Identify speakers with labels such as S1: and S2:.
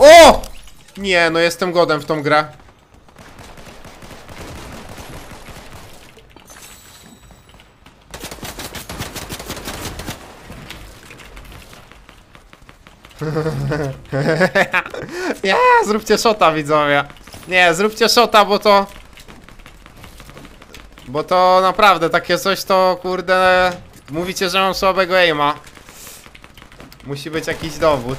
S1: O! Nie, no jestem godem w tą grę. Nie, zróbcie shota widzowie. Nie, zróbcie shota, bo to... Bo to naprawdę takie coś to kurde... Mówicie, że mam słabego aima. Musi być jakiś dowód.